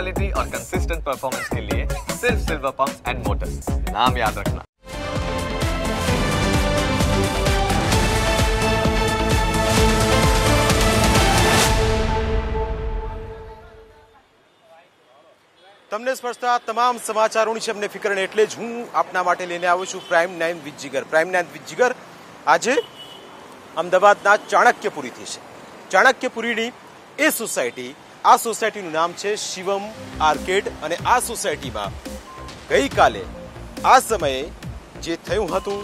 Quality और consistent performance के लिए सिर्फ सिल्वर पंप एंड मोटर्स नाम याद रखना તમને સ્પર્શતા તમામ સમાચારોની છે અમને ફિકર અને એટલે જ હું આપના માટે લઈને આવ્યો છું prime nine with Jigar prime nine with Jigar આજે અમદાવાદના ચાણક્યપુરીથી છે ચાણક્યપુરીની એ સોસાયટી આ સોસાયટીનું નામ છે શિવમ આર્કેડ અને આ સોસાયટીમાં ગઈકાલે આ સમયે જે થયું હતું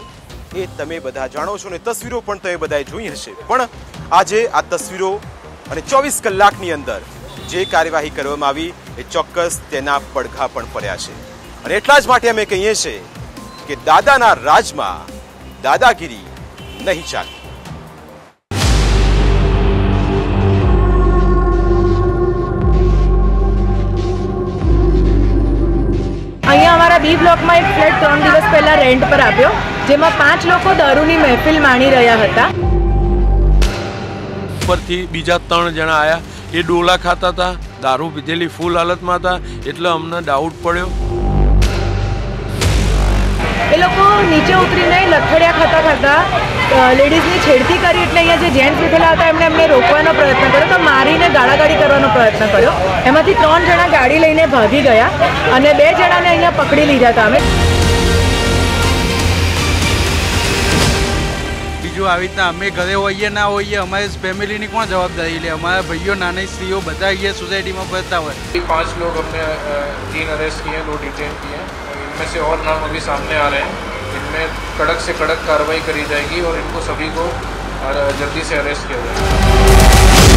એ તમે બધા જાણો છો ને તસવીરો પણ તમે બધાએ જોઈ હશે. પણ આજે આ તસવીરો અને ચોવીસ કલાકની અંદર જે કાર્યવાહી કરવામાં આવી એ ચોક્કસ તેના પડઘા પણ પડ્યા છે. અને એટલા જ માટે અમે કહીએ છીએ કે દાદાના રાજમાં દાદાગીરી નહીં ચાલે. અમારા બી બ્લોકમાં એક ફ્લેટ ત્રણ દિવસ પહેલા રેન્ટ પર આપ્યો જેમાં પાંચ લોકો દારૂની મહેફિલ માણી રહ્યા હતા. ઉપરથી બીજા ત્રણ જણા આવ્યા એ ડોલા ખાતા હતા, દારૂ પીધેલી ફૂલ હાલતમાં હતા, એટલે અમને ડાઉટ પડ્યો. એ લોકો નીચે ઉતરીને લથડિયા ખાતા ખાતા લેડીઝની છેડતી કરી એટલે અહીંયા જે જેન્ટ્સ બેઠેલા હતા એમણે એમને રોકવાનો પ્રયત્ન કર્યો તો મારીને ગાળાગાળી કરવાનો પ્રયત્ન કર્યો. એમાંથી ત્રણ જણા ગાડી લઈને ભાગી ગયા અને બે જણાને અહીંયા પકડી લીધા હતા અમે. બીજું આવી રીતના અમે ઘરે હોઈએ ના હોઈએ અમારી ફેમિલીની કોણ જવાબદારી લે? અમારા ભાઈઓ નાની સ્ત્રીઓ બધા અહીંયા સોસાયટીમાં ફરતા હોય. પાંચ લોકો અમને તીન અરેસ્ટ કિયા દો ડિટેન કિયા में से और नाम अभी सामने आ रहे हैं। इनमें कड़क से कड़क कार्रवाई करी जाएगी और इनको सभी को जल्दी से अरेस्ट किया जाएगा।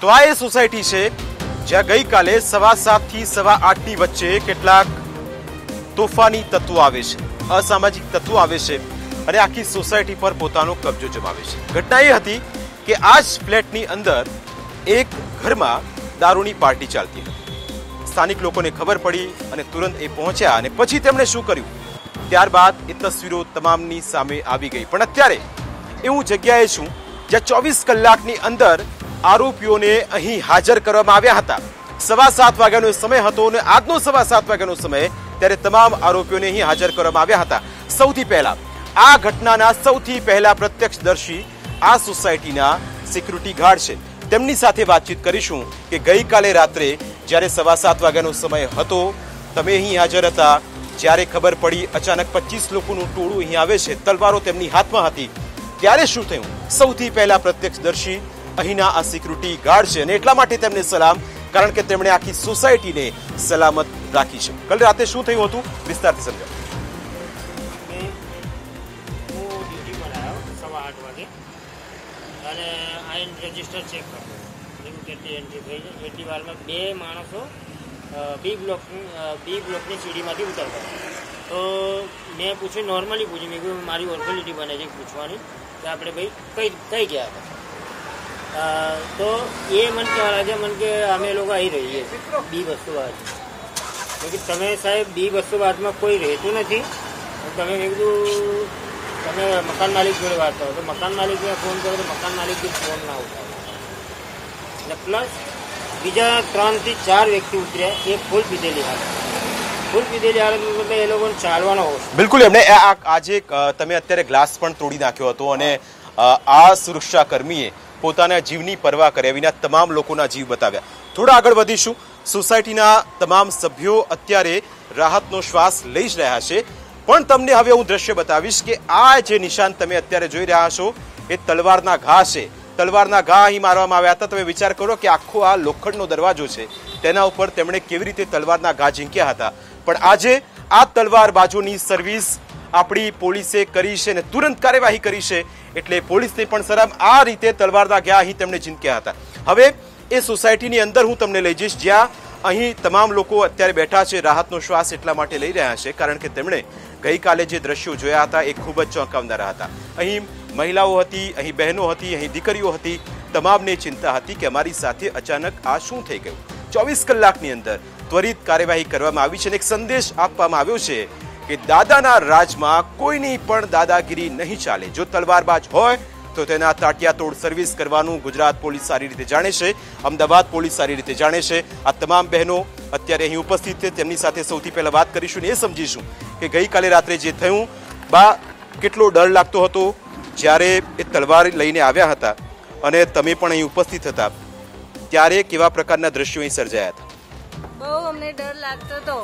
तो आए सोसाइटी से જ્યાં ગઈકાલે સવા સાતથી સવા આઠની વચ્ચે કેટલાક તોફાની તત્વો આવે છે, અસામાજિક તત્વો આવે છે અને આખી સોસાયટી પર પોતાનો કબજો જમાવે છે. ઘટના એ હતી કે આ જ ફ્લેટની અંદર એક ઘરમાં દારૂની પાર્ટી ચાલતી હતી. સ્થાનિક લોકોને ખબર પડી અને તુરંત એ પહોંચ્યા અને પછી તેમણે શું કર્યું? ત્યારબાદ એ તસવીરો તમામની સામે આવી ગઈ. પણ અત્યારે એવું જગ્યાએ છું જ્યાં ચોવીસ કલાકની અંદર આરોપીઓને અહીં હાજર કરવામાં આવ્યા હતા. સવા સાત વાગ્યાનો સમય હતો અને આજનો સવા સાત વાગ્યાનો સમય ત્યારે તમામ આરોપીઓને અહીં હાજર કરવામાં આવ્યા હતા. સૌથી પહેલા, આ ઘટનાના સૌથી પહેલા પ્રત્યક્ષદર્શી આ સોસાયટીના સિક્યુરિટી ગાર્ડ છે. તેમની સાથે વાતચીત કરીશું કે ગઈકાલે રાત્રે જ્યારે સવા સાત વાગ્યાનો સમય હતો, તમે અહીં હાજર હતા, જ્યારે ખબર પડી અચાનક પચીસ લોકોનું ટોળું અહીં આવે છે, તલવારો તેમની હાથમાં હતી. ત્યારે શું થયું? સૌથી પહેલા પ્રત્યક્ષદર્શી અહીંના આ સિક્યુરિટી ગાર્ડ છે અને એટલા માટે તેમને સલામ, કારણ કે તેમણે આખી સોસાયટીને સલામત રાખી છે. કાલે રાતે શું થયું હતું? વિસ્તારથી સમજાવો. અને આઈન રજિસ્ટર ચેક કરતો એનું કેટલી એન્ટ્રી થઈ છે એટલી વારમાં બે માણસો બી બ્લોક બી બ્લોકની સીડીમાંથી ઉતરતા તો મેં પૂછ્યું નોર્મલી પૂછ્યું. મેં મારી ઓર્ફોલિટી બને છે, પૂછવાની. કે આપણે ભાઈ કઈ કઈ ગયા હતા. તો એ મને કહેવા લાગ્યા મને કે અમે લોકો અહીં રહીએ બી બસો બાદ કે તમે સાહેબ બી બસો બાદમાં કોઈ રહેતું નથી. તમે મેં કીધું, તમે મકાન માલિક જોડે વાત કરો, તો મકાન માલિકને ફોન કરો તો મકાન માલિક બી ફોન ના ઉઠાવે. અને પ્લસ બીજા ત્રણથી ચાર વ્યક્તિ ઉતર્યા, એ ફૂલ પીધેલી હાલત. ફૂલ પીધેલી મતલબ એ લોકોને ચાલવાનો હોશ. બિલકુલ આ- આજે તમે અત્યારે ગ્લાસ પણ તોડી નાખ્યો હતો અને આ સુરક્ષા કર્મીએ પોતાના જીવની પરવા કર્યા વિના તમામ લોકોના જીવ બતાવ્યા. થોડા આગળ વધીશું. સોસાયટીના તમામ સભ્યો અત્યારે રાહતનો શ્વાસ લઈ જ રહ્યા છે. પણ તમને હવે હું દ્રશ્ય બતાવીશ કે આ જે નિશાન તમે અત્યારે જોઈ રહ્યા છો, એ તલવારના ઘા છે. તલવારના ઘા અહીં મારવામાં આવ્યા હતા. તમે વિચાર કરો કે આખો આ લોખંડનો દરવાજો છે. તેના ઉપર તેમણે કેવી રીતે તલવારના ઘા ઝીંક્યા હતા. પણ આજે આ તલવાર બાજુની સર્વિસ આપણી પોલીસે કરી છે અને તુરંત કાર્યવાહી કરી છે. એટલે પોલીસને પણ શરમ આ રીતે તલવારના ગયા અહીં તેમણે ઝીંક્યા હતા. હવે એ સોસાયટીની અંદર હું તમને લઈ જઈશ, જ્યાં અહીં તમામ લોકો અત્યારે બેઠા છે, રાહતનો શ્વાસ એટલા માટે લઈ રહ્યા છે, કારણ કે તેમણે ગઈકાલે જે દ્રશ્યો જોયા હતા એ ખૂબ જ ચોંકાવનારા હતા. અહીં મહિલાઓ હતી, અહીં બહેનો હતી, અહીં દીકરીઓ હતી, તમામને ચિંતા હતી કે અમારી સાથે અચાનક આ શું થઈ ગયું? ચોવીસ કલાકની અંદર ત્વરિત કાર્યવાહી કરવામાં આવી છે અને એક સંદેશ આપવામાં આવ્યો છે કે દાદાના રાજમાં કોઈની પણ દાદાગીરી નહીં ચાલે. જો તલવારબાજ હોય, તો તેના તાટિયાતોડ સર્વિસ કરવાનું ગુજરાત પોલીસ સારી રીતે જાણે છે, અમદાવાદ પોલીસ સારી રીતે જાણે છે. આ તમામ બહેનો અત્યારે અહીં ઉપસ્થિત છે. તેમની સાથે સૌથી પહેલા વાત કરીશું ને એ સમજીશું કે ગઈકાલે રાત્રે જે થયું, બા, કેટલો ડર લાગતો હતો જ્યારે એ તલવાર લઈને આવ્યા હતા અને તમે પણ અહીં ઉપસ્થિત હતા. ત્યારે કેવા પ્રકારના દ્રશ્યો અહીં સર્જાયા હતા? અમને ડર લાગતો હતો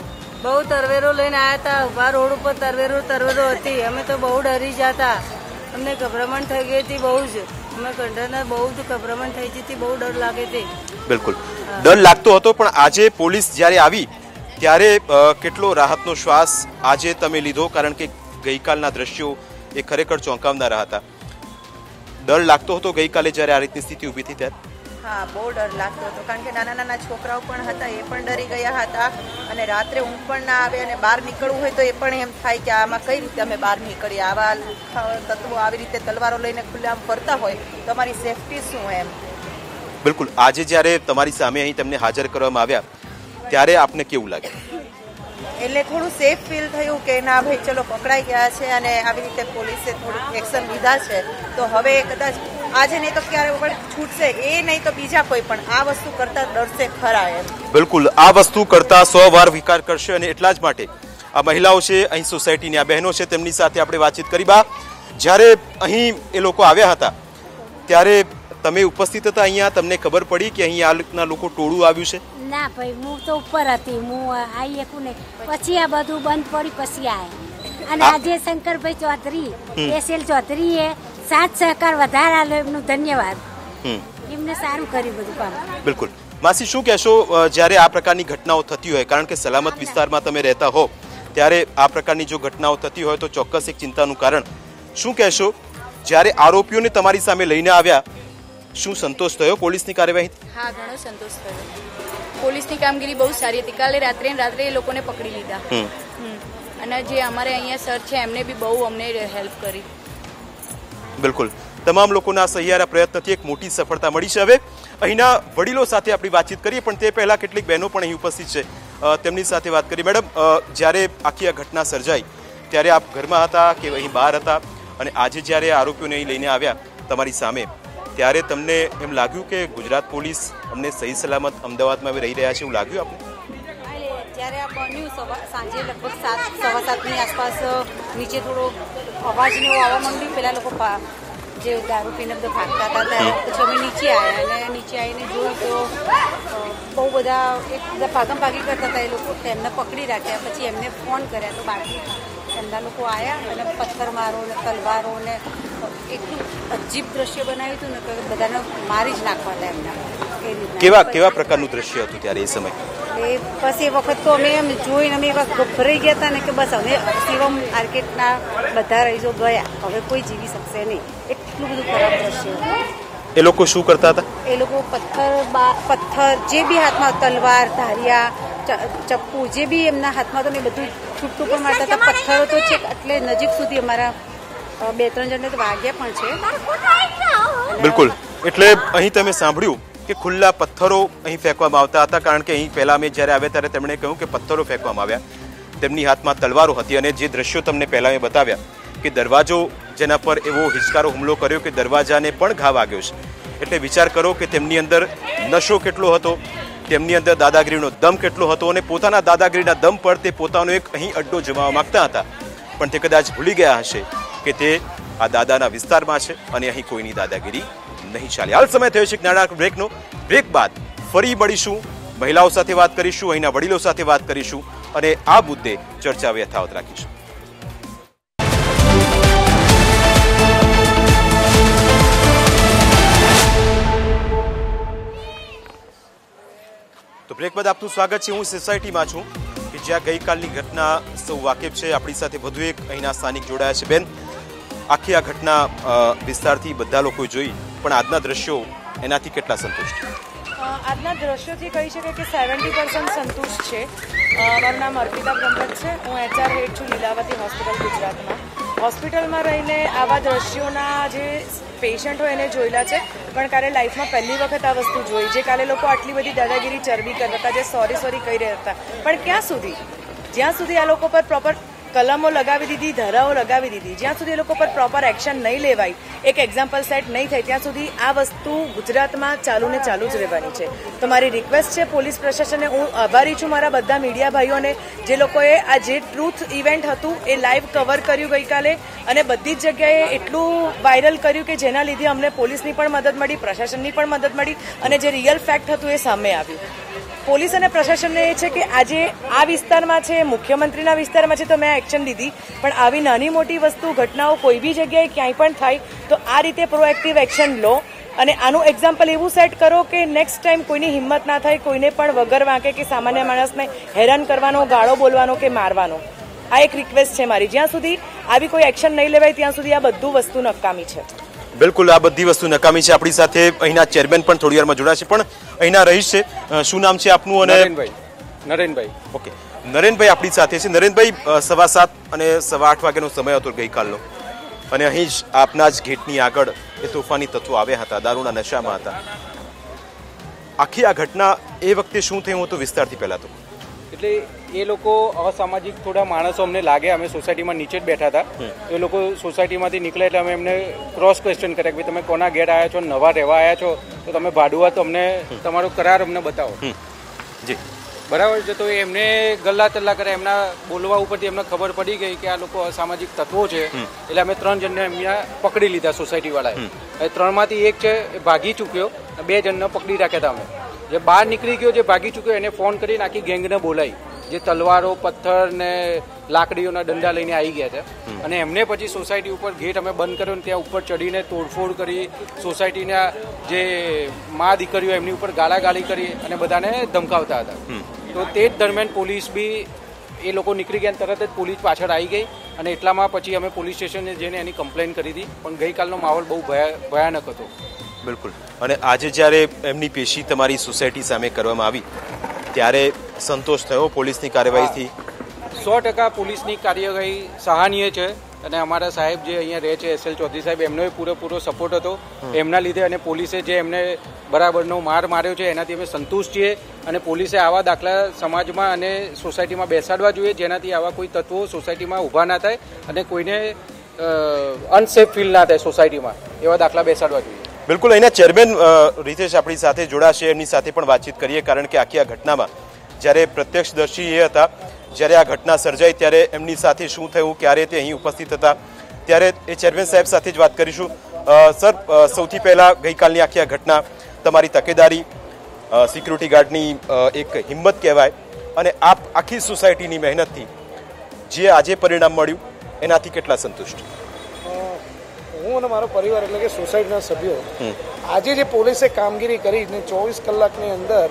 બહુ તરવેરો લઈને આવ્યા હતા ઊભા રોડ ઉપર તરવેરો તરવેરો હતી. અમે તો બહુ ડરી જતા. અમને ગભરામણ થઈ ગઈ હતી બહુ જ. અમે કંડરના બહુ જ ગભરામણ થઈ ગઈ હતી બહુ ડર લાગે હતી બિલકુલ. ડર લાગતો હતો પણ આજે પોલીસ જ્યારે આવી ત્યારે કેટલો રાહતનો શ્વાસ આજે તમે લીધો કારણ કે ગઈકાલના દ્રશ્યો એ ખરેખર ચોંકાવનારા હતા. ડર લાગતો હતો ગઈકાલે જ્યારે આ રીતની સ્થિતિ ઊભી થઈ ત્યારે? હા બહુ ડર લાગતો હતો. કારણ કે નાના નાના છોકરાઓ પણ હતા, એ પણ ડરી ગયા હતા. અને રાત્રે ઊંઘ પણ ના આવે અને બહાર નીકળવું હોય તો એ પણ એમ થાય કે આમાં કઈ રીતે અમે બહાર નીકળીએ? આવા તત્વો આવી રીતે તલવારો લઈને ખુલ્લામ ફરતા હોય તો અમારી સેફટી શું એમ? બિલકુલ. આજે જ્યારે તમારી સામે અહીં તમને હાજર કરવામાં આવ્યા, ત્યારે આપને કેવું લાગે એટલે થોડું સેફ ફીલ થયું કે ના ભાઈ ચલો પકડાઈ ગયા છે અને આવી રીતે પોલીસે થોડુંક એક્શન લીધા છે. તો હવે કદાચ આજે નહીં તો ક્યારે પણ છૂટશે. એ નહીં તો બીજા કોઈ પણ. આ વસ્તુ કરતા ડરશે ખરા એમ. બિલકુલ. આ વસ્તુ કરતા સો વાર વિકાર કરશે અને એટલા જ માટે આ મહિલાઓ છે, અહીં સોસાયટીની આ બહેનો છે, તેમની સાથે આપણે વાતચીત કરી બા. જ્યારે અહીં એ લોકો આવ્યા હતા, ત્યારે તમે ઉપસ્થિત હતા અહીંયા તમને ખબર પડી કે અહીંયા આ રીતના લોકો ટોળું આવ્યું છે? ના ભાઈ હું તો ઉપર હતી હું આવી એકું ને પછી આ બધું બંધ પડી પછી આ અને આજે શંકરભાઈ ચૌધરી એસએલ ચૌધરી એ સાથ સહકાર વધારે એમનું ધન્યવાદ. એમને સારું કર્યું બધું કામ. બિલકુલ. માસી શું કહેશો જ્યારે આ પ્રકારની ઘટનાઓ થતી હોય કારણ કે સલામત વિસ્તારમાં તમે રહેતા હો ત્યારે આ પ્રકારની જો ઘટનાઓ થતી હોય તો ચોક્કસ એક ચિંતાનું કારણ. શું કહેશો જ્યારે આરોપીઓને તમારી સામે લઈને આવ્યા શું સંતોષ થયો પોલીસની કાર્યવાહી? હા ઘણો સંતોષ થયો. પોલીસની કામગીરી બહુ સારી હતી. કાલે રાત્રે રાત્રે એ લોકોને પકડી લીધા. અને જે અમારે અહીંયા સર છે એમને બી બહુ અમને હેલ્પ કરી. બિલકુલ. તમામ લોકોના સહિયારા પ્રયત્નથી એક મોટી સફળતા મળી છે હવે. અહીંના વડીલો સાથે આપણી વાતચીત કરીએ પણ તે પહેલાં કેટલીક બહેનો પણ અહીં ઉપસ્થિત છે. તેમની સાથે વાત કરી મેડમ જ્યારે આખી આ ઘટના સર્જાઈ ત્યારે આપ ઘરમાં હતા કે અહીં બહાર હતા? અને આજે જ્યારે આરોપીઓને અહીં લઈને આવ્યા તમારી સામે ત્યારે તમને એમ લાગ્યું કે ગુજરાત પોલીસ અમને સહી સલામત અમદાવાદમાં આવી રહી રહ્યા છે એવું લાગ્યું આપને? જ્યારે આ બન્યું સાંજે લગભગ સાત સવા સાતની આસપાસ નીચે થોડો અવાજ ને એવું આવવા માંડ્યું. પેલા લોકો જે દારૂ પીને બધા ભાગતા હતા ત્યારે પછી અમે નીચે આવ્યા અને નીચે આવીને જોયું તો બહુ બધા એક બધા ભાગમ ભાગી કરતા હતા એ લોકો. એમને પકડી રાખ્યા. પછી એમને ફોન કર્યા તો બાકી એમના લોકો આવ્યા અને પથ્થર મારો ને તલવારો ને એટલું અજીબ દ્રશ્ય બનાવ્યું હતું ને કે બધાને મારી જ નાખવાના એમના. એ કેવા કેવા પ્રકારનું દ્રશ્ય હતું ત્યારે એ સમય? એ પછી એ વખત તો અમે એમ જોઈને અમે એવા ગભરાઈ ગયા હતા ને કે બસ હવે શિવમ માર્કેટના બધા રહીજો ગયા. હવે કોઈ જીવી શકશે નહીં. એટલું બધું ખરાબ દ્રશ્ય હતું. એ લોકો શું કરતા હતા? એ લોકો પથ્થર પથ્થર જે બી હાથમાં તલવાર ધારિયા ચપ્પુ જે બી એમના હાથમાં હતું ને બધું છૂટું પણ મારતા હતા. પથ્થરો તો છે એટલે નજીક સુધી અમારા બે ત્રણ જણને તો વાગ્યા પણ છે. બિલકુલ. એટલે અહીં તમે સાંભળ્યું કે ખુલ્લા પથ્થરો અહીં ફેંકવામાં આવતા હતા કારણ કે અહીં પહેલા અમે જ્યારે આવ્યા ત્યારે તેમણે કહ્યું કે પથ્થરો ફેંકવામાં આવ્યા. તેમની હાથમાં તલવારો હતી અને જે દ્રશ્યો તમને પહેલા મેં બતાવ્યા કે દરવાજો જેના પર એવો હિચકારો હુમલો કર્યો કે દરવાજાને પણ ઘા વાગ્યો છે. એટલે વિચાર કરો કે તેમની અંદર નશો કેટલો હતો તેમની અંદર દાદાગીરીનો દમ કેટલો હતો અને પોતાના દાદાગીરીના દમ પર તે પોતાનો એક અહીં અડ્ડો જમાવા માગતા હતા. પણ તે કદાચ ભૂલી ગયા હશે. કે તે આ દાદાના વિસ્તારમાં છે અને અહીં કોઈની દાદાગીરી નહીં ચાલે. હાલ સમય થયો છે નાના બ્રેકનો. બ્રેક બાદ ફરી મળીશું. મહિલાઓ સાથે વાત કરીશું, અહીંના વડીલો સાથે વાત કરીશું અને આ મુદ્દે ચર્ચા યથાવત રાખીશું. તો બ્રેક બાદ આપનું સ્વાગત છે. હું સોસાયટીમાં છું કે જ્યાં ગઈકાલની ઘટના સૌ વાકેફ છે. આપણી સાથે વધુ એક અહીંના સ્થાનિક જોડાયા છે. બેન આખી આ ઘટના વિસ્તારથી બધા લોકોએ જોઈ, પણ આજના દ્રશ્યો એનાથી કેટલા સંતુષ્ટ? આજના દ્રશ્યોથી કહી શકાય કે સેવન્ટી પર્સન્ટ સંતુષ્ટ છે. મારું નામ અર્પિતા બ્રહ્મત છે. હું એચઆર હેડ છું લીલાવતી હોસ્પિટલ ગુજરાતમાં. હોસ્પિટલમાં રહીને આવા દ્રશ્યોના જે પેશન્ટ હોય એને જોયેલા છે. પણ કાલે લાઈફમાં પહેલી વખત આ વસ્તુ જોઈ, જે કાલે લોકો આટલી બધી દાદાગીરી, ચરબી કરતા હતા, જે સોરી સોરી કહી રહ્યા હતા. પણ ક્યાં સુધી? જ્યાં સુધી આ લોકો પર પ્રોપર કલમો લગાવી દીધી, ધરાઓ લગાવી દીધી. જ્યાં સુધી એ લોકો પર પ્રોપર એક્શન નહીં લેવાય, એક એક્ઝામ્પલ સેટ નહીં થાય, ત્યાં સુધી આ વસ્તુ ગુજરાતમાં ચાલુ ને ચાલુ જ રહેવાની છે. તો મારી રિક્વેસ્ટ છે, પોલીસ પ્રશાસને હું આભારી છું મારા બધા મીડિયા ભાઈઓને, જે લોકોએ આ જે ટ્રુથ ઇવેન્ટ હતું, એ લાઈવ કવર કર્યું ગઈકાલે, અને બધી જ જગ્યાએ એટલું વાયરલ કર્યું કે જેના લીધે અમને પોલીસની પણ મદદ મળી, પ્રશાસનની પણ મદદ મળી, અને જે રિયલ ફેક્ટ હતું એ સામે આવ્યું. પોલીસ અને પ્રશાસનને એ છે કે આજે આ વિસ્તારમાં છે, મુખ્યમંત્રીના વિસ્તારમાં છે, તો મેં એક્શન લીધી. પણ આવી નાની મોટી વસ્તુ, ઘટનાઓ કોઈ બી જગ્યાએ ક્યાંય પણ થાય, તો આ રીતે પ્રોએક્ટિવ એક્શન લો. અને આનું એક્ઝામ્પલ એવું સેટ કરો કે નેક્સ્ટ ટાઈમ કોઈની હિંમત ના થાય, કોઈને પણ વગર વાંકે કે સામાન્ય માણસને હેરાન કરવાનો, ગાળો બોલવાનો કે મારવાનો. આ એક રિક્વેસ્ટ છે મારી. જ્યાં સુધી આવી કોઈ એક્શન નહીં લેવાય, ત્યાં સુધી આ બધું વસ્તુ નકામી છે. બિલકુલ આ બધી વસ્તુ નકામી છે. આપણી સાથે અહીંના ચેરમેન પણ થોડી વારમાં જોડાશે પણ અહીંના રહીશ છે. શું નામ છે આપનું અને નરેનભાઈ. નરેનભાઈ. ઓકે. નરેનભાઈ આપણી સાથે છે. નરેનભાઈ સવા સાત અને સવા આઠ વાગ્યાનો સમય હતો ગઈકાલનો. અને અહીં જ આપના જ ગેટની આગળ એ તોફાની તત્વો આવ્યા હતા દારૂના નશામાં હતા. આખી આ ઘટના એ વખતે શું થયું હતું વિસ્તારથી પહેલાં તો? એટલે એ લોકો અસામાજિક થોડા માણસો અમને લાગે અમે સોસાયટીમાં નીચે જ બેઠા હતા. એ લોકો સોસાયટીમાંથી નીકળ્યા એટલે અમે એમને ક્રોસ ક્વેશ્ચન કર્યા કે તમે કોના ઘેર આવ્યા છો? નવા રહેવા આવ્યા છો? તો તમે ભાડુઆ તો અમને તમારો કરાર અમને બતાવો. જી. બરાબર છે? તો એમને ગલ્લા તલ્લા કરે એમના બોલવા ઉપરથી એમને ખબર પડી ગઈ કે આ લોકો અસામાજિક તત્વો છે. એટલે અમે ત્રણ જણને અહીંયા પકડી લીધા સોસાયટી વાળાએ એ ત્રણમાંથી એક છે એ ભાગી ચૂક્યો. બે જણને પકડી રાખ્યા હતા અમે. જે બહાર નીકળી ગયો જે ભાગી ચૂક્યો એને ફોન કરીને આખી ગેંગને બોલાવી. જે તલવારો પથ્થર ને લાકડીઓના દંડા લઈને આવી ગયા છે. અને એમને પછી સોસાયટી ઉપર ગેટ અમે બંધ કર્યો ને ત્યાં ઉપર ચડીને તોડફોડ કરી સોસાયટીના જે મા દીકરીઓ એમની ઉપર ગાળાગાળી કરી અને બધાને ધમકાવતા હતા. તો તે જ દરમિયાન પોલીસ બી એ લોકો નીકળી ગયા તરત જ પોલીસ પાછળ આવી ગઈ અને એટલામાં પછી અમે પોલીસ સ્ટેશને જઈને એની કમ્પ્લેન કરી હતી પણ ગઈકાલનો માહોલ બહુ ભયા- ભયાનક હતો. બિલકુલ. અને આજે જ્યારે એમની પેશી તમારી સોસાયટી સામે કરવામાં આવી ત્યારે સંતોષ થયો પોલીસની કાર્યવાહીથી. સો ટકા પોલીસની કાર્યવાહી સહાનીય છે અને અમારા સાહેબ જે અહીંયા રહે છે એસ એલ ચૌધરી સાહેબ એમનો પૂરેપૂરો સપોર્ટ હતો. એમના લીધે અને પોલીસે જે એમને બરાબરનો માર માર્યો છે એનાથી અમે સંતુષ્ટ છીએ અને પોલીસે આવા દાખલા સમાજમાં અને સોસાયટીમાં બેસાડવા જોઈએ જેનાથી આવા કોઈ તત્વો સોસાયટીમાં ઊભા ના થાય અને કોઈને અનસેફ ફીલ ના થાય સોસાયટીમાં એવા દાખલા બેસાડવા જોઈએ. બિલકુલ અહીંના ચેરમેન રીતેશ આપણી સાથે જોડાશે એમની સાથે પણ વાતચીત કરીએ કારણ કે આખી આ ઘટનામાં જ્યારે પ્રત્યક્ષદર્શી એ હતા જ્યારે આ ઘટના સર્જાઈ ત્યારે એમની સાથે શું થયું ક્યારે તે અહીં ઉપસ્થિત હતા ત્યારે એ ચેરમેન સાહેબ સાથે જ વાત કરીશું. સર સૌથી પહેલાં ગઈકાલની આખી આ ઘટના તમારી તકેદારી સિક્યુરિટી ગાર્ડની એક હિંમત કહેવાય અને આપ આખી સોસાયટીની મહેનતથી જે આજે પરિણામ મળ્યું એનાથી કેટલા સંતુષ્ટ? હું અને મારો પરિવાર એટલે કે સોસાયટીના સભ્યો આજે જે પોલીસે કામગીરી કરી ને ચોવીસ કલાકની અંદર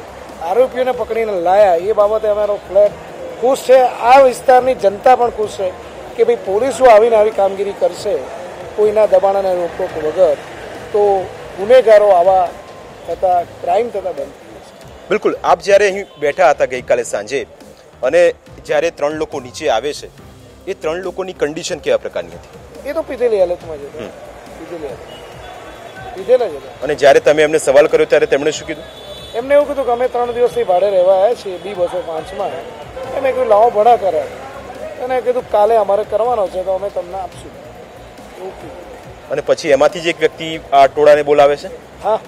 આરોપીઓને પકડીને લાયા. એ બાબતે અમારો ફ્લેટ ખુશ છે. આ વિસ્તારની જનતા પણ ખુશ છે કે ભાઈ પોલીસો આવીને આવી કામગીરી કરશે. કોઈના દબાણ અને રોકટોક વગર તો ગુનેગારો આવા થતા ક્રાઇમ થતા બંધ બિલકુલ. આપ જ્યારે અહીં બેઠા હતા ગઈકાલે સાંજે અને જ્યારે ત્રણ લોકો નીચે આવે છે એ ત્રણ લોકોની કન્ડિશન કેવા પ્રકારની હતી? એ તો પીધેલી હાલતમાં જ પીધેલી હાલત પીધેલા જ અને જ્યારે તમે એમને સવાલ કર્યો ત્યારે તેમણે શું કીધું? એમને એવું કીધું કે અમે ત્રણ દિવસથી ભાડે રહેવા આવ્યા છીએ બી બસો પાંચમાં. એમે કીધું લાવો ભણા કરે. અને કીધું કાલે અમારે કરવાનો છે તો અમે તમને આપશું. ઓકે. અને પછી એમાંથી જ એક વ્યક્તિ આ ટોળાને બોલાવે છે? હા.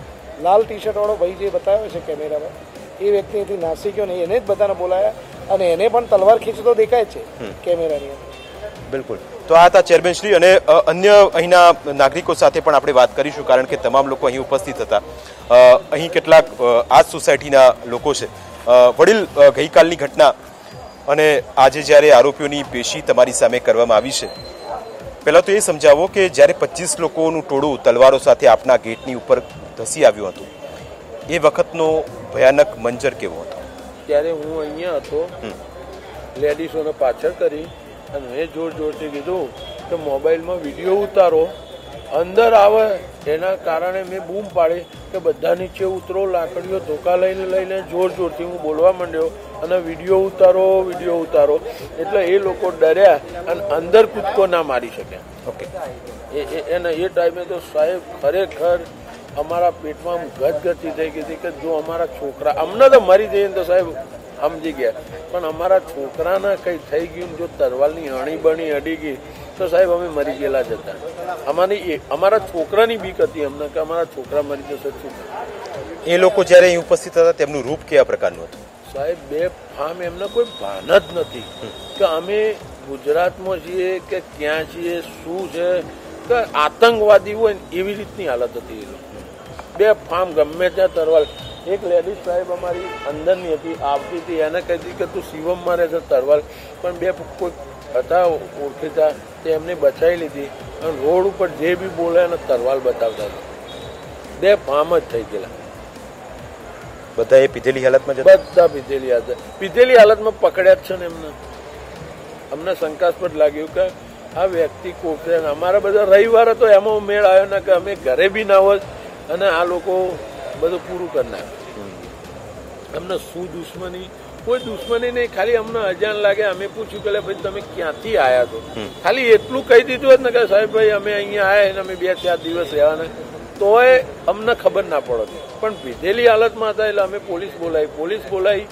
લાલ ટી શર્ટ વાળો ભાઈ જે બતાવ્યો છે કેમેરામાં એ વ્યક્તિ એથી નાસી ગયો ને એને જ બધાને બોલાયા. અને એને પણ તલવાર ખીંચતો દેખાય છે કેમેરાની અંદર. બિલકુલ. તો આ હતા ચેરમેનશ્રી અને અન્ય અહીંના નાગરિકો સાથે પણ આપણે વાત કરીશું કારણ કે તમામ લોકો અહીં ઉપસ્થિત હતા. અહીં કેટલાક આ સોસાયટીના લોકો છે. વડીલ ગઈકાલની ઘટના અને આજે જ્યારે આરોપીઓની પેશી તમારી સામે કરવામાં આવી છે પહેલાં તો એ સમજાવો કે જ્યારે પચીસ લોકોનું ટોળું તલવારો સાથે આપના ગેટની ઉપર ધસી આવ્યું હતું એ વખતનો ભયાનક મંજર કેવો હતો? ત્યારે હું અહીંયા હતો. લેડીઝોને પાછળ કરી અને મેં જોર જોરથી કીધું કે મોબાઈલમાં વીડિયો ઉતારો અંદર આવે એના કારણે મેં બૂમ પાડી કે બધા નીચે ઉતરો લાકડીઓ ધોકા લઈને લઈને જોર જોરથી હું બોલવા માંડ્યો અને વીડિયો ઉતારો વીડિયો ઉતારો. એટલે એ લોકો ડર્યા અને અંદર કૂદકો ના મારી શક્યા. ઓકે. એ એ- એને એ ટાઈમે તો સાહેબ ખરેખર અમારા પેટમાં ગદગતી થઈ ગઈ હતી કે જો અમારા છોકરા અમને તો મરી જઈએ ને તો સાહેબ સમજી ગયા. પણ અમારા છોકરાના કંઈ થઈ ગયું જો તરવાલની અણી બણી અડી ગઈ તો સાહેબ અમે મરી ગયેલા જ હતા. અમારી અમારા છોકરાની બીક હતી અમને કે અમારા છોકરા મરી જશે શું? એ લોકો જ્યારે અહીં ઉપસ્થિત હતા તેમનું રૂપ કેવા પ્રકારનું હતું? સાહેબ બે ફામ એમને કોઈ ભાન જ નથી. કે અમે ગુજરાતમાં છીએ કે ક્યાં છીએ શું છે કે આતંકવાદી હોય એવી રીતની હાલત હતી એ લોકો. બે ફામ ગમે ત્યાં તરવાલ એક લેડીઝ સાહેબ અમારી અંદરની હતી આવતી હતી એને કહી હતી કે તું શિવમમાં રહે છે તરવાલ પણ બે કોઈ હતા ઓળખીતા તે એમને બચાવી લીધી અને રોડ ઉપર જે બી બોલે એને તરવાલ બતાવતા હતા. બે ફામ જ થઈ ગયેલા. બધા એ પીધેલી હાલતમાં બધા પીધેલી હાલત. પીધેલી હાલતમાં પકડ્યા જ છે ને એમને. અમને શંકાસ્પદ લાગ્યું કે આ વ્યક્તિ છે અમારા બધા રવિવાર હતો એમાં મેળ આવ્યો ને કે અમે ઘરે બી ના હોત અને આ લોકો બધું પૂરું કરી નાખ્યું અમને શું દુશ્મની? કોઈ દુશ્મની નહીં ખાલી અમને અજાણ લાગે. અમે પૂછ્યું કે ભાઈ તમે ક્યાંથી આવ્યા છો? ખાલી એટલું કહી દીધું હોત ને કે સાહેબ ભાઈ અમે અહીંયા આવ્યા અને અમે બે ચાર દિવસ રહેવાના તોય અમને ખબર ના પડત. પણ પીધેલી હાલતમાં હતા એટલે અમે પોલીસ બોલાવી. પોલીસ બોલાવી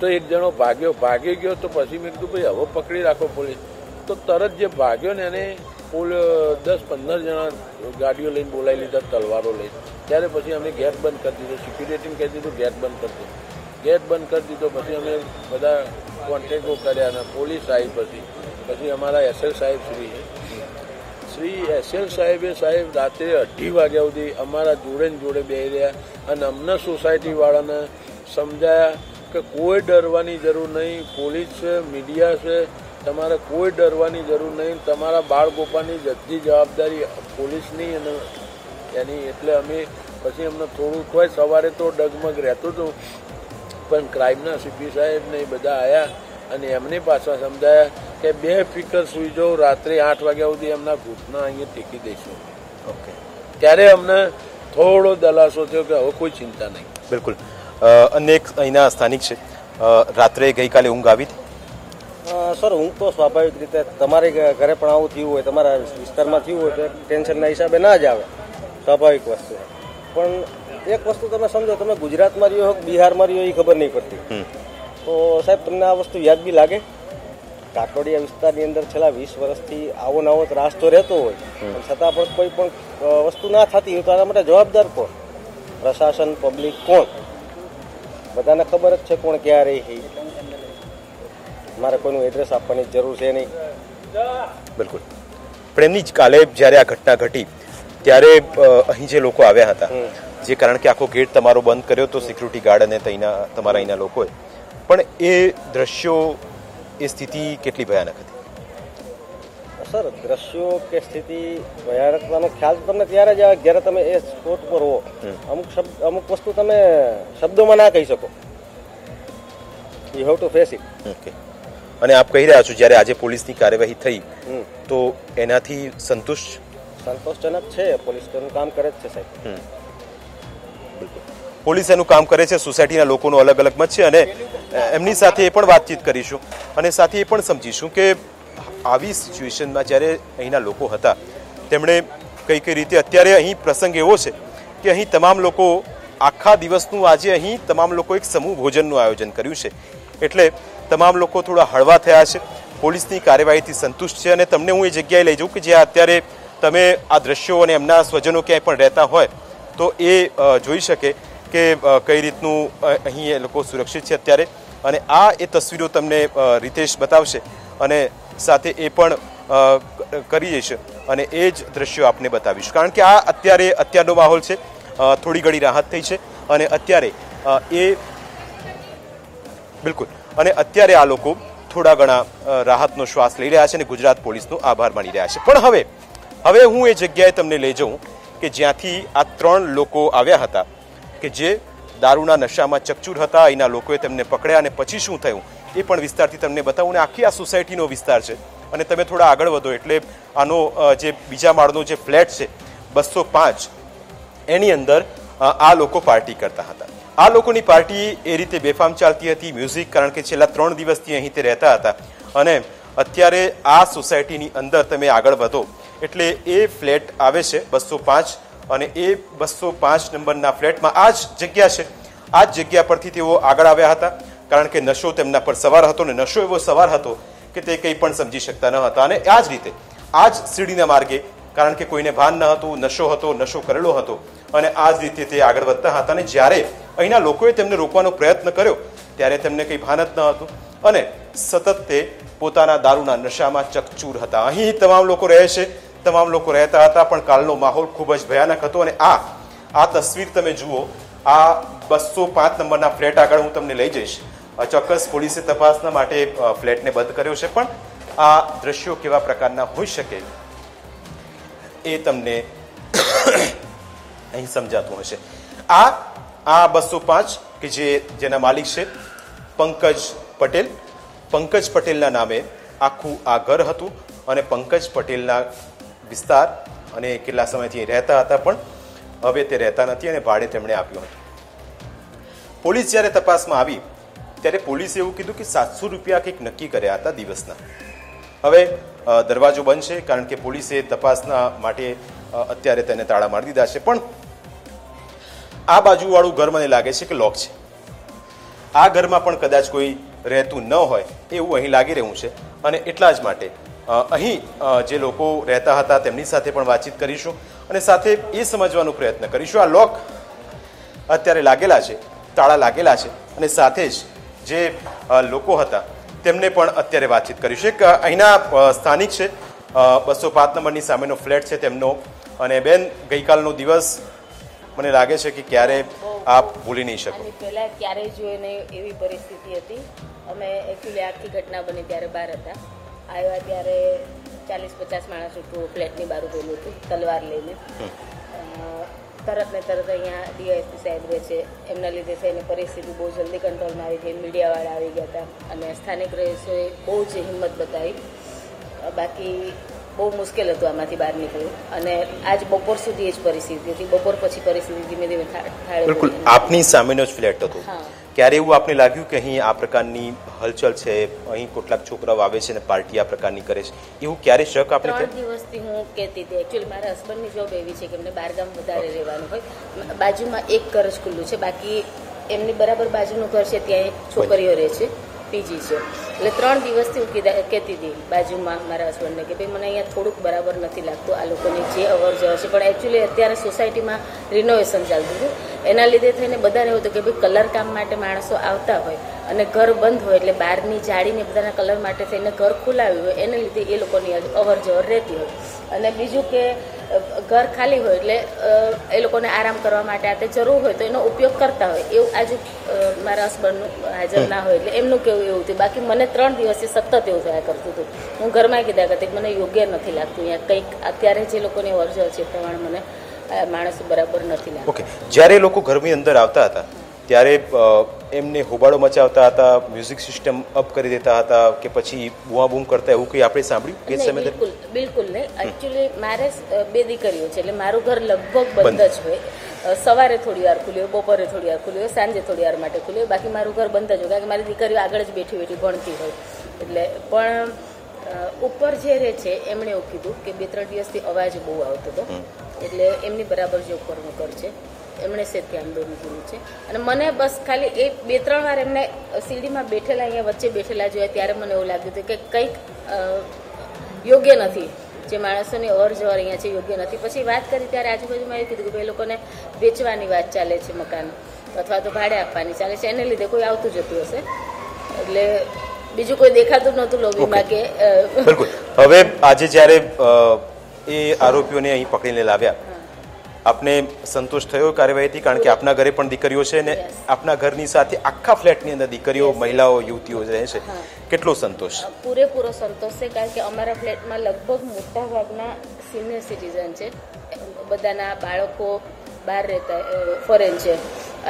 તો એક જણો ભાગ્યો. ભાગી ગયો તો પછી મેં કીધું ભાઈ હવે પકડી રાખો પોલીસ. તો તરત જે ભાગ્યો ને એને પોલ દસ, પંદર જણા ગાડીઓ લઈને બોલાવી લીધા, તલવારો લઈને. ત્યારે પછી અમે ગેટ બંધ કરી દીધો. સિક્યુરિટીને કહી દીધું, ગેટ બંધ કરી દીધો ગેટ બંધ કરી દીધો, પછી અમે બધા કોન્ટેક્ટો કર્યા અને પોલીસ સાહેબ પછી. પછી અમારા એસએલ સાહેબ શ્રી શ્રી એસએલ સાહેબે સાહેબ રાત્રે અઢી વાગ્યા સુધી અમારા જોડે જોડે બે રહ્યા અને અમને સોસાયટીવાળાને સમજાયા કે કોઈ ડરવાની જરૂર નહીં. પોલીસ છે મીડિયા છે તમારે કોઈ ડરવાની જરૂર નહીં. તમારા બાળ ગોપાની જતી જવાબદારી પોલીસની અને એની એટલે અમે પછી અમને થોડુંક હોય સવારે તો ડગમગ રહેતું હતું. પણ ક્રાઇમના સીપી સાહેબ ને એ બધા આવ્યા અને એમની પાછા સમજાયા કે બે ફિકર સુઈ જાઓ રાત્રે આઠ વાગ્યા સુધી એમના ઘૂંટના અહીંયા ટેકી દઈશું. ઓકે ત્યારે અમને થોડો દલાસો થયો કે હવે કોઈ ચિંતા નહીં. બિલકુલ. અનેક અહીંના સ્થાનિક છે. રાત્રે ગઈકાલે ઊંઘ આવી હતી? સર હું તો સ્વાભાવિક રીતે તમારે ઘરે પણ આવું થયું હોય તમારા વિસ્તારમાં થયું હોય તો એક ટેન્શનના હિસાબે ના જ આવે. સ્વાભાવિક વસ્તુ. પણ એક વસ્તુ તમે સમજો તમે ગુજરાતમાં રહ્યો હો કે બિહારમાં રહ્યો એ ખબર નહીં પડતી. તો સાહેબ તમને આ વસ્તુ યાદ બી લાગે? કાકડિયા વિસ્તારની અંદર છેલ્લા વીસ વર્ષથી આવો નવો ત્રાસ તો રહેતો હોય. પણ છતાં પણ કોઈ પણ વસ્તુ ના થતી હોય તો આના માટે જવાબદાર કોણ? પ્રશાસન પબ્લિક કોણ? બધાને ખબર જ છે કોણ ક્યાં રહી છે. મારે કોઈનું એડ્રેસ આપવાની જરૂર છે નહીં. બિલકુલ. પણ એમની જ કાલે જ્યારે આ ઘટના ઘટી ત્યારે અહીં જે લોકો આવ્યા હતા જે કારણ કે આખો ગેટ તમારો બંધ કર્યો તો સિક્યુરિટી ગાર્ડ અને તઈના તમારા અહીંના લોકોએ. પણ એ દ્રશ્યો એ સ્થિતિ કેટલી ભયાનક હતી? સર દ્રશ્યો કે સ્થિતિ ભયાનકતાનો ખ્યાલ તમને ત્યારે જ આવે જ્યારે તમે એ સ્પોટ પર હો. અમુક શબ્દ અમુક વસ્તુ તમે શબ્દોમાં ના કહી શકો. You have to face it okay અને આપ કહી રહ્યા છો જ્યારે આજે પોલીસની કાર્યવાહી થઈ. તો એનાથી સંતુષ્ટ? સંતોષજનક છે પોલીસ તેનું કામ કરે જ છે સાહેબ. હમ. પોલીસ એનું કામ કરે છે સોસાયટીના લોકોનો અલગ અલગ મત છે અને એમની સાથે એ પણ વાતચીત કરીશું. અને સાથે એ પણ સમજીશું કે આવી સિચ્યુએશનમાં જ્યારે અહીંના લોકો હતા તેમણે કઈ કઈ રીતે અત્યારે અહીં પ્રસંગ એવો છે કે અહીં તમામ લોકો આખા દિવસનું આજે અહીં તમામ લોકો એક સમૂહ ભોજનનું આયોજન કર્યું છે. એટલે તમામ લોકો થોડા હળવા થયા છે. પોલીસની કાર્યવાહીથી સંતુષ્ટ છે અને તમને હું એ જગ્યાએ લઈ જાઉં કે જ્યાં અત્યારે તમે આ દ્રશ્યો અને એમના સ્વજનો ક્યાંય પણ રહેતા હોય, તો એ જોઈ શકે કે કઈ રીતનું અહીં એ લોકો સુરક્ષિત છે અત્યારે. અને આ એ તસવીરો તમને રીતેશ બતાવશે અને સાથે એ પણ કરી જઈશ અને એ જ દ્રશ્યો આપને બતાવીશ. કારણ કે આ અત્યારે અત્યારનો માહોલ છે થોડી ઘડી રાહત થઈ છે અને અત્યારે એ, બિલકુલ. અને અત્યારે આ લોકો થોડા ઘણા રાહતનો શ્વાસ લઈ રહ્યા છે અને ગુજરાત પોલીસનો આભાર માની રહ્યા છે. પણ હવે હવે હું એ જગ્યાએ તમને લઈ જઉં કે જ્યાંથી આ ત્રણ લોકો આવ્યા હતા કે જે દારૂના નશામાં ચકચૂર હતા અહીંના લોકોએ તેમને પકડ્યા અને પછી શું થયું એ પણ વિસ્તારથી તમને બતાવું અને આખી આ સોસાયટીનો વિસ્તાર છે. અને તમે થોડા આગળ વધો એટલે આનો જે બીજા માળનો જે ફ્લેટ છે બસો પાંચ, એની અંદર આ લોકો પાર્ટી કરતા હતા. આ લોકોની પાર્ટી એ રીતે બેફામ ચાલતી હતી. મ્યુઝિક કારણ કે છેલ્લા ત્રણ દિવસથી અહીં તે રહેતા હતા. અને અત્યારે આ સોસાયટીની અંદર તમે આગળ વધો, એટલે એ ફ્લેટ આવે છે બસો પાંચ અને એ બસો પાંચ નંબરના ફ્લેટમાં આ જ જગ્યા છે. આ જ જગ્યા પરથી તેઓ આગળ આવ્યા હતા. કારણ કે નશો તેમના પર સવાર હતો ને નશો એવો સવાર હતો કે તે કંઈ પણ સમજી શકતા ન હતા. અને આ જ રીતે, આ જ સીડીના માર્ગે કારણ કે કોઈને ભાન ન હતું, નશો હતો, નશો કરેલો હતો. અને આ જ રીતે તે આગળ વધતા હતા. અને જ્યારે અહીંના લોકોએ તેમને રોકવાનો પ્રયત્ન કર્યો, ત્યારે તેમને કંઈ ભાન જ ન હતું. અને સતત તે પોતાના દારૂના નશામાં ચકચૂર હતા. અહીં તમામ લોકો રહે છે, તમામ લોકો રહેતા હતા, પણ કાલનો માહોલ ખૂબ જ ભયાનક હતો. અને આ આ તસવીર તમે જુઓ, આ બસો પાંચ નંબરના ફ્લેટ આગળ હું તમને લઈ જઈશ. ચોક્કસ પોલીસે તપાસના માટે ફ્લેટને બંધ કર્યો છે. પણ આ દ્રશ્યો કેવા પ્રકારના હોઈ શકે એ તમને અહીં સમજાતું હશે. આ આ બસો પાંચ કે જે જેના માલિક છે, પંકજ પટેલ. પંકજ પટેલના નામે આખું આ ઘર હતું અને પંકજ પટેલના વિસ્તાર અને કેટલા સમયથી રહેતા હતા પણ હવે તે રહેતા નથી અને ભાડે તેમણે આપ્યું હતું. પોલીસ જ્યારે તપાસમાં આવી, ત્યારે પોલીસે એવું કીધું કે સાતસો રૂપિયા કંઈક નક્કી કર્યા હતા દિવસના. હવે દરવાજો બંધ કારણ કે પોલીસે તપાસના માટે અત્યારે તેને તાળા મારી દીધા છે. પણ આ બાજુવાળું ઘર મને લાગે છે કે લોક છે. આ ઘરમાં પણ કદાચ કોઈ રહેતું ન હોય, એવું અહીં લાગી રહ્યું છે. અને એટલા જ માટે અહીં જે લોકો રહેતા હતા તેમની સાથે પણ વાતચીત કરીશું અને સાથે એ સમજવાનો પ્રયત્ન કરીશું. આ લોક અત્યારે લાગેલા છે, તાળા લાગેલા છે અને સાથે જ જે લોકો હતા તેમને પણ અત્યારે વાતચીત કરી છે. અહીંના સ્થાનિક છે. બસો પાંચ નંબરની સામેનો ફ્લેટ છે તેમનો. અને બેન ગઈકાલનો દિવસ મને લાગે છે કે ક્યારે આપ ભૂલી નહીં શકો. પહેલાં ક્યારેય જોઈ નહીં એવી પરિસ્થિતિ હતી. અમે એકચ્યુઅલી આખી ઘટના બની ત્યારે બહાર હતા. આવ્યા ત્યારે ચાલીસ પચાસ માણસ ફ્લેટની બહાર ઉભેલું હતું તલવાર લઈને. તરત ને તરત અહીંયા ડીએસપી સાહેબ રહે છે. એમના લીધે થઈને પરિસ્થિતિ બહુ જલ્દી કંટ્રોલમાં આવી ગઈ. મીડિયાવાળા આવી ગયા હતા. અને સ્થાનિક રહીશોએ બહુ જ હિંમત બતાવી. બાકી બહુ મુશ્કેલ હતું આમાંથી બહાર નીકળવું. અને આજ બપોર સુધી એ જ પરિસ્થિતિ હતી. બપોર પછી પરિસ્થિતિ ધીમે ધીમે બિલકુલ. આપની સામેનો જ ફ્લેટ હતો. હા. ક્યારે એવું આપને લાગ્યું કે અહીં આ પ્રકારની હલચલ છે? અહીં કેટલાક છોકરાઓ આવે છે અને પાર્ટી આ પ્રકારની કરે છે. એવું ક્યારે શક આપણે ત્રણ? દિવસથી હું કહેતી હતી. એકચ્યુઅલી મારા હસબન્ડની જોબ એવી છે કે એમને બહારગામ વધારે રહેવાનું હોય. બાજુમાં એક ઘર જ ખુલ્લું છે. બાકી એમની બરાબર બાજુનું ઘર છે ત્યાં છોકરીઓ રહે છે. પીજી છે એટલે ત્રણ દિવસથી હું કીધા કહેતી હતી બાજુમાં મારા હસબન્ડને કે ભાઈ, મને અહીંયા થોડુંક બરાબર નથી લાગતું આ લોકોની જે અવર જવર છે. પણ એકચ્યુઅલી અત્યારે સોસાયટીમાં રિનોવેશન ચાલતું હતું. એના લીધે થઈને બધાને એવું હતું કે ભાઈ કલર કામ માટે માણસો આવતા હોય અને ઘર બંધ હોય એટલે બહારની જાળીને બધાના કલર માટે થઈને ઘર ખુલાવ્યું હોય, એને લીધે એ લોકોની અવર જવર રહેતી હોય. અને બીજું કે ઘર ખાલી હોય એટલે એ લોકોને આરામ કરવા માટે આ તે જરૂર હોય તો એનો ઉપયોગ કરતા હોય. એવું આજુ મારા હસબન્ડનું હાજર ના હોય એટલે એમનું કેવું એવું હતું બાકી મને ત્રણ દિવસથી સતત એવું થયા કરતું હતું. હું ઘરમાં કીધા કરતી મને યોગ્ય નથી લાગતું અહીંયા કંઈક. અત્યારે જે લોકોની અવર છે પ્રમાણે મને માણસો બરાબર નથી લાગતું. ઓકે જ્યારે લોકો ઘરની અંદર આવતા હતા, ત્યારે એમને હોબાળો મચાવતા હતા મ્યુઝિક સિસ્ટમ અપ કરી દેતા હતા કે પછી બુઆ બૂમ કરતા એવું કંઈ આપણે સાંભળ્યું કે સમય બિલકુલ બિલકુલ નહીં. એકચ્યુઅલી મારે બે દીકરીઓ છે એટલે મારું ઘર લગભગ બંધ. જ હોય. સવારે થોડી વાર ખુલ્યું હોય બપોરે થોડી વાર ખુલ્યું હોય સાંજે થોડી વાર માટે ખુલ્યું હોય. બાકી મારું ઘર બંધ જ હોય કારણ કે મારી દીકરીઓ આગળ જ બેઠી બેઠી ભણતી હોય. એટલે પણ ઉપર જે રહે છે એમણે એવું કીધું કે બે ત્રણ દિવસથી અવાજ બહુ આવતો હતો. એટલે એમની બરાબર જે ઉપરનું ઘર છે. એમણે ધ્યાન દોરી દીધું છે. અને મને બસ ખાલી એ બે ત્રણ વાર એમને સીડીમાં બેઠેલા અહીંયા વચ્ચે બેઠેલા જોયા ત્યારે મને એવું લાગ્યું હતું કે કંઈક યોગ્ય નથી. જે માણસોની અવર જવર અહીંયા છે યોગ્ય નથી. પછી વાત કરી ત્યારે આજુબાજુમાં એ કીધું કે ભાઈ લોકોને વેચવાની વાત ચાલે છે મકાન અથવા તો ભાડે આપવાની ચાલે છે. એને લીધે કોઈ આવતું જતું હશે. એટલે બીજું કોઈ દેખાતું નહોતું લોબીમાં કે બિલકુલ. હવે આજે જ્યારે એ આરોપીઓને અહીં પકડીને લાવ્યા આપને સંતોષ થયો કાર્યવાહીથી? કારણ કે આપના ઘરે પણ દીકરીઓ છે ને આપના ઘરની સાથે આખા ફ્લેટની અંદર દીકરીઓ મહિલાઓ યુવતીઓ રહે છે. કેટલો સંતોષ? પૂરેપૂરો સંતોષ છે કારણ કે અમારા ફ્લેટમાં લગભગ મોટા ભાગના સિનિયર સિટીઝન છે. બધાના બાળકો બહાર રહેતા ફોરેન છે.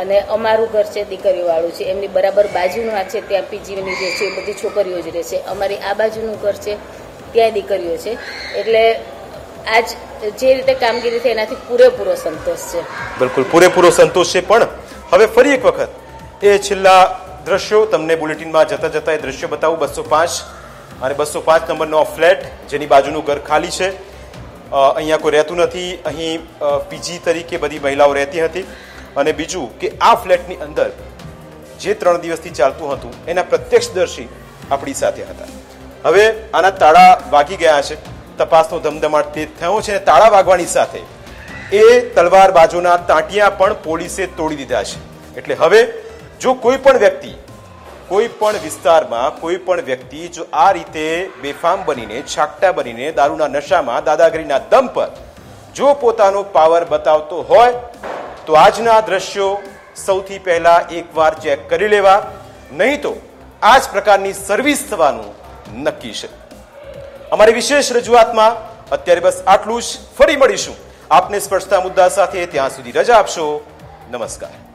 અને અમારું ઘર છે દીકરીઓવાળું છે. એમની બરાબર બાજુનું આ છે ત્યાં પીજીની જે છે બધી છોકરીઓ જ રહે છે. અમારી આ બાજુનું ઘર છે ત્યાં દીકરીઓ છે. એટલે આજ જે રીતે કામગીરી થઈ એનાથી પૂરેપૂરો સંતોષ છે. બિલકુલ, પૂરેપૂરો સંતોષ છે. પણ હવે ફરી એક વખત એ છેલ્લા દ્રશ્યો તમને બુલેટિનમાં જતા જતા એ દ્રશ્યો બતાવું. બસો પાંચ અને બસો પાંચ નંબરનો ફ્લેટ જેની બાજુનું ઘર ખાલી છે. અહીંયા કોઈ રહેતું નથી. અહીં પીજી તરીકે બધી મહિલાઓ રહેતી હતી. અને બીજું કે આ ફ્લેટની અંદર જે ત્રણ દિવસથી ચાલતું હતું એના પ્રત્યક્ષદર્શી આપણી સાથે હતા. હવે આના તાળા વાગી ગયા છે. તપાસનો ધમધમાટ થયો છે અને તાળા વાગવાની સાથે એ તલવાર બાજુના તાંટિયા પણ પોલીસે તોડી દીધા છે. એટલે હવે જો કોઈ પણ વ્યક્તિ, કોઈ પણ વિસ્તારમાં કોઈ પણ વ્યક્તિ જો આ રીતે બેફામ બનીને, છાકટા બનીને દારૂના નશામાં દાદાગીરીના દમ પર જો પોતાનો પાવર બતાવતો હોય, તો આજના દ્રશ્યો સૌથી પહેલા એકવાર ચેક કરી લેવા. નહીં તો આ જ પ્રકારની સર્વિસ થવાનું નક્કી છે. અમારી વિશેષ રજૂઆતમાં અત્યારે બસ આટલું જ. ફરી મળીશું. આપને સ્પર્શતા મુદ્દા સાથે ત્યાં સુધી રજા આપશો. નમસ્કાર.